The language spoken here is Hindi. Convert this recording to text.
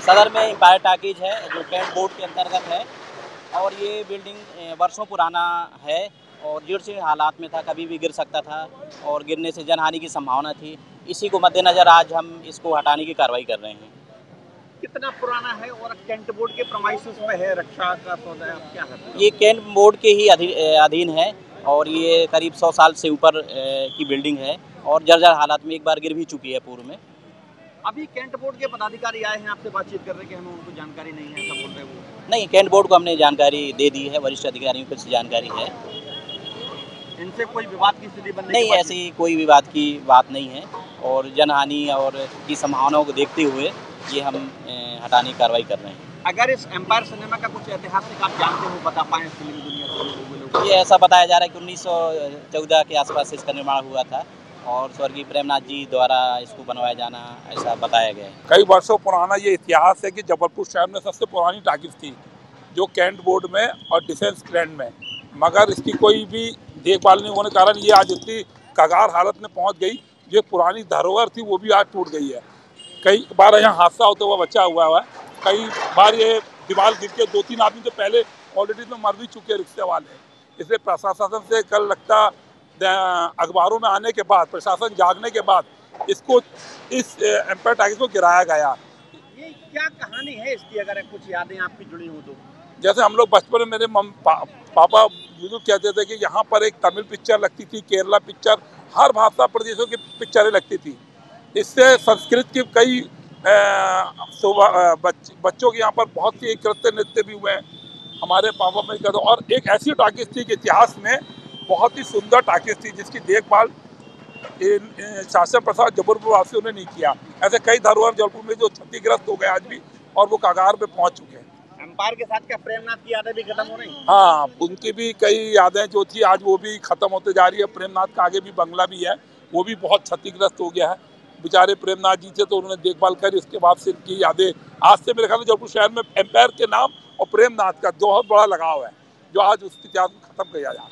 सदर में एम्पायर टाकीज है जो कैंट बोर्ड के अंतर्गत है। और ये बिल्डिंग वर्षों पुराना है और जीर्ण से हालात में था कभी भी गिर सकता था और गिरने से जनहानि की संभावना थी। इसी को मद्देनज़र आज हम इसको हटाने की कार्रवाई कर रहे हैं। कितना पुराना है और कैंट बोर्ड के प्रमाइसिस में है रक्षा का आप क्या है ये कैंट बोर्ड के ही अधीन है और ये करीब सौ साल से ऊपर की बिल्डिंग है और जर्जर हालात में एक बार गिर भी चुकी है पूर्व में। अभी कैंट बोर्ड के पदाधिकारी आए हैं आपसे बातचीत कर रहे कि हमें उनको जानकारी नहीं है सब बोल रहे वो। नहीं कैंट बोर्ड को हमने जानकारी दे दी है वरिष्ठ अधिकारियों को जानकारी है। इनसे कोई विवाद की स्थिति बनने नहीं ऐसी कोई विवाद की बात नहीं है। और जनहानि और की संभावनाओं को देखते हुए ये हम हटाने की कार्रवाई कर रहे हैं। अगर इस एम्पायर सिनेमा का कुछ ऐतिहासिक आप जानते हो बता पाए फ़िल्म दुनिया ये ऐसा बताया जा रहा है कि उन्नीस सौ चौदह के आसपास इसका निर्माण हुआ था। और स्वर्गीय प्रेमनाथ जी द्वारा इसको बनवाया जाना ऐसा बताया गया कई वर्षों पुराना ये इतिहास है कि जबलपुर शहर में सबसे पुरानी टाकिस थी, जो कैंट बोर्ड में और डिफेंस लैंड में। मगर इसकी कोई भी देखभाल नहीं होने के कारण ये आज इतनी कगार हालत में पहुँच गई, जो पुरानी धरोहर थी, वो भी आज टूट गई है। कई बार यहाँ हादसा होता हुआ, बचा हुआ है। कई बार ये दीवार गिर के दो तीन आदमी तो पहले ऑलरेडी तो मर भी चुके रिक्शे वाले। इसलिए प्रशासन से कल लगता अखबारों में आने के बाद प्रशासन जागने के बाद इसको इस एम्पायर टाइगर को गिराया गया। ये क्या कहानी है इसकी अगर कुछ यादें आपकी जुड़ी हो तो? जैसे हम लोग बचपन में मेरे मम पा, पापा बुज़ुर्ग कहते थे कि यहाँ पर एक तमिल पिक्चर लगती थी केरला पिक्चर हर भाषा प्रदेशों की पिक्चरें लगती थी। इससे संस्कृत की कई बच, बच्चों के यहाँ पर बहुत सी कृत्य नृत्य भी हुए हैं। हमारे पापा में कहते और एक ऐसी टाकिस थी कि इतिहास में बहुत ही सुंदर टाकिस थी जिसकी देखभाल शासन प्रसाद जबलपुर वासियों ने नहीं किया। ऐसे कई धरोहर जबलपुर में जो क्षतिग्रस्त हो गए आज भी और वो कागार पे पहुँच चुके हैं। एम्पायर के साथ क्या प्रेमनाथ की यादें भी खत्म हो रही? हाँ उनकी भी कई यादें जो थी आज वो भी खत्म होते जा रही है। प्रेमनाथ का आगे भी बंगला भी है वो भी बहुत क्षतिग्रस्त हो गया है। बेचारे प्रेमनाथ जी थे तो उन्होंने देखभाल करी उसके बाद से इनकी यादें। आज से मेरे ख्याल जबलपुर शहर में एम्पायर के नाम और प्रेमनाथ का बहुत बड़ा लगाव है जो आज उसकी याद खत्म किया जा रहा है।